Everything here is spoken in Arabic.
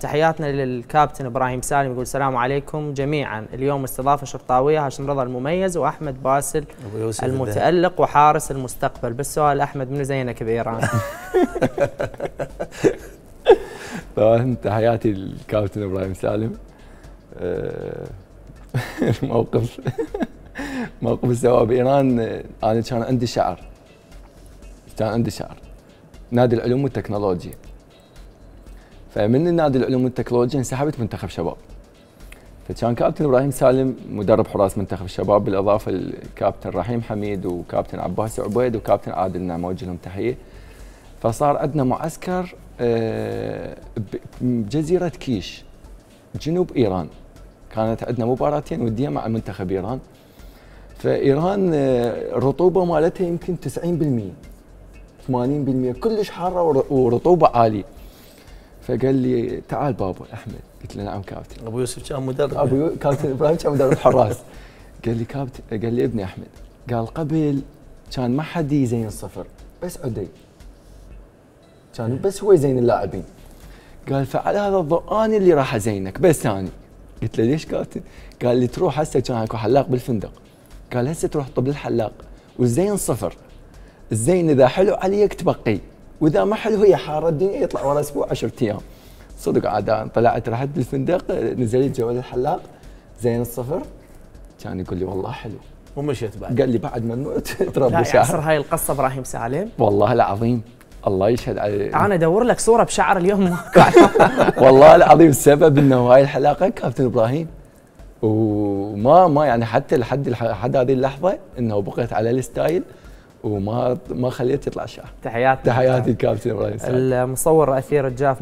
تحياتنا للكابتن إبراهيم سالم يقول السلام عليكم جميعا. اليوم استضافة شرطاوية هاشم رضا المميز وأحمد باسل أبو يوسف المتألق وحارس المستقبل. بس سؤال أحمد منو زينك بإيران؟ طبعا تحياتي للكابتن إبراهيم سالم. آه، موقف موقف سوا بإيران آه، أنا كان عندي شعر. كان عندي شعر. نادي العلوم والتكنولوجيا. فمن النادي العلوم والتكنولوجيا انسحبت منتخب شباب. فكان كابتن إبراهيم سالم مدرب حراس منتخب الشباب بالإضافة لكابتن رحيم حميد وكابتن عباس عبيد وكابتن عادل نعم اوجه لهم تحية. فصار عندنا معسكر آه، بجزيره كيش جنوب إيران. كانت عندنا مباراتين ودية مع منتخب إيران. فإيران آه، الرطوبه مالتها يمكن 90% 80% كلش حارة ور- ورطوبة عالية. فقال لي تعال بابا أحمد. قلت له نعم كابتن. أبو يوسف كان مدرب. أبو يو- كابتن إبراهيم كان مدرب حراس قال لي كابتن قال لي ابني أحمد. قال قبل كان ما حد يزين الصفر بس عدي. كان بس هو يزين اللاعبين. قال فعلى هذا الضوء أنا اللي راح أزينك بس ثاني قلت له ليش كابتن؟ قال لي تروح هسه كان اكو حلاق بالفندق. قال هسه تروح طب للحلاق. والزين صفر. الزين إذا حلو عليك تبقي. وإذا ما حلو هي حارة الدنيا يطلع ورا أسبوع 10 أيام. صدق عاد طلعت رحت بالفندق نزلت جوال الحلاق زين الصفر. كان يقول لي والله حلو. ومشيت بعد. قال لي بعد ممنوع لا تربي يعصر شعر. هاي القصة إبراهيم سالم. والله العظيم الله يشهد علي أنا أدور لك صورة بشعر اليوم. والله العظيم السبب إنه هاي الحلاقة كابتن إبراهيم. وما ما يعني حتى لحد لحد هذه اللحظة إنه بقيت على الستايل. وما ما خليت يطلع شعر تحياتنا تحياتي كابتن إبراهيم. المصور اثير الجاف